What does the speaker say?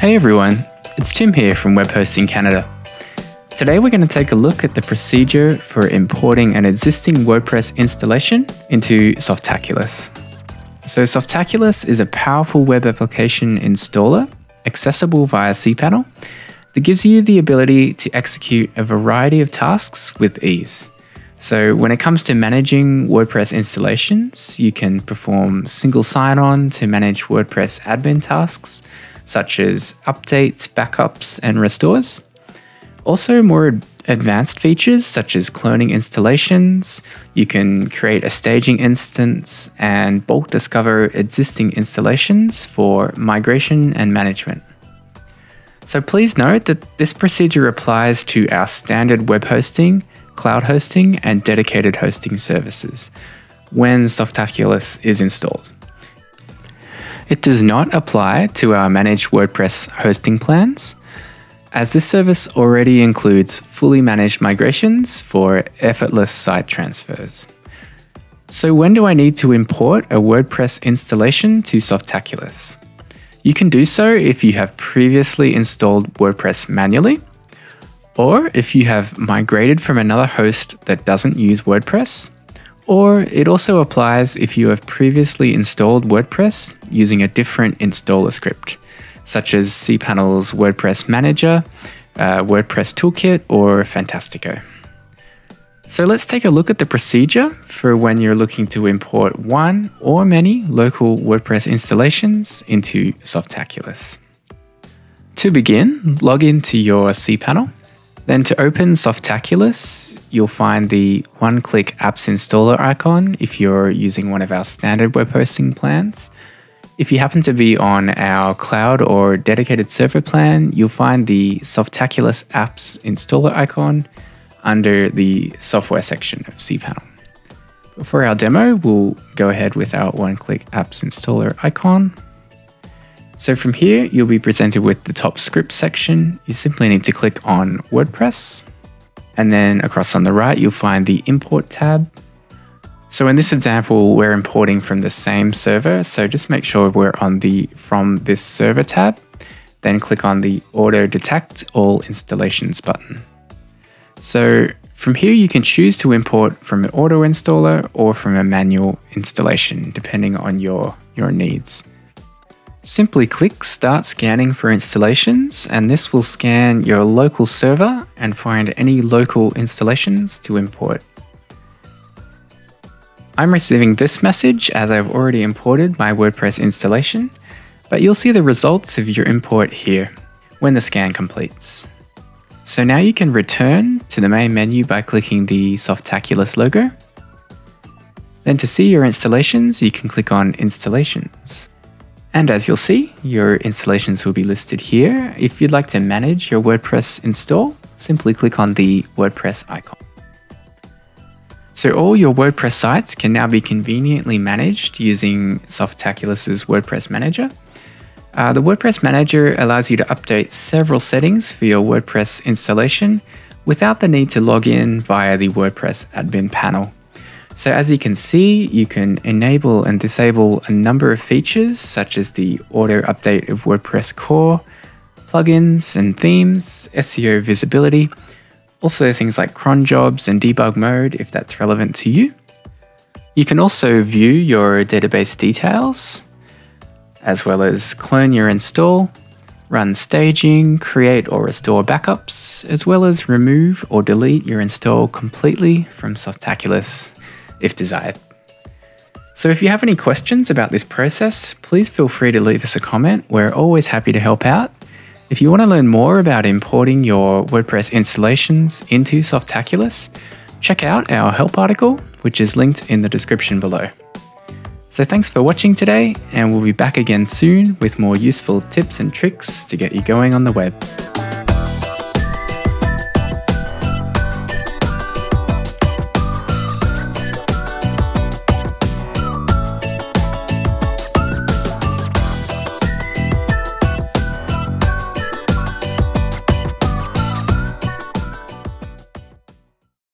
Hey everyone, it's Tim here from Web Hosting Canada. Today we're going to take a look at the procedure for importing an existing WordPress installation into Softaculous. So Softaculous is a powerful web application installer accessible via cPanel that gives you the ability to execute a variety of tasks with ease. So when it comes to managing WordPress installations, you can perform single sign-on to manage WordPress admin tasks, such as updates, backups, and restores. Also, more advanced features such as cloning installations, you can create a staging instance and bulk discover existing installations for migration and management. So please note that this procedure applies to our standard web hosting, cloud hosting, and dedicated hosting services when Softaculous is installed. It does not apply to our managed WordPress hosting plans, as this service already includes fully managed migrations for effortless site transfers. So when do I need to import a WordPress installation to Softaculous? You can do so if you have previously installed WordPress manually, or if you have migrated from another host that doesn't use WordPress, or it also applies if you have previously installed WordPress using a different installer script, such as cPanel's WordPress Manager, uh, WordPress Toolkit, or Fantastico. So let's take a look at the procedure for when you're looking to import one or many local WordPress installations into Softaculous. To begin, log into your cPanel then to open Softaculous, you'll find the one-click apps installer icon if you're using one of our standard web hosting plans. If you happen to be on our cloud or dedicated server plan, you'll find the Softaculous apps installer icon under the software section of cPanel. For our demo, we'll go ahead with our one-click apps installer icon. So from here, you'll be presented with the top script section. You simply need to click on WordPress. And then across on the right, you'll find the import tab. So in this example, we're importing from the same server. So just make sure we're on the from this server tab, then click on the auto detect all installations button. So from here, you can choose to import from an auto installer or from a manual installation, depending on your, your needs. Simply click Start Scanning for installations, and this will scan your local server and find any local installations to import. I'm receiving this message as I've already imported my WordPress installation, but you'll see the results of your import here when the scan completes. So now you can return to the main menu by clicking the Softaculous logo. Then to see your installations, you can click on Installations. And as you'll see, your installations will be listed here. If you'd like to manage your WordPress install, simply click on the WordPress icon. So all your WordPress sites can now be conveniently managed using Softaculous's WordPress Manager. Uh, the WordPress Manager allows you to update several settings for your WordPress installation without the need to log in via the WordPress admin panel. So as you can see, you can enable and disable a number of features such as the auto update of WordPress core, plugins and themes, SEO visibility, also things like cron jobs and debug mode if that's relevant to you. You can also view your database details, as well as clone your install, run staging, create or restore backups, as well as remove or delete your install completely from Softaculous if desired. So if you have any questions about this process, please feel free to leave us a comment. We're always happy to help out. If you want to learn more about importing your WordPress installations into Softaculous, check out our help article, which is linked in the description below. So thanks for watching today, and we'll be back again soon with more useful tips and tricks to get you going on the web.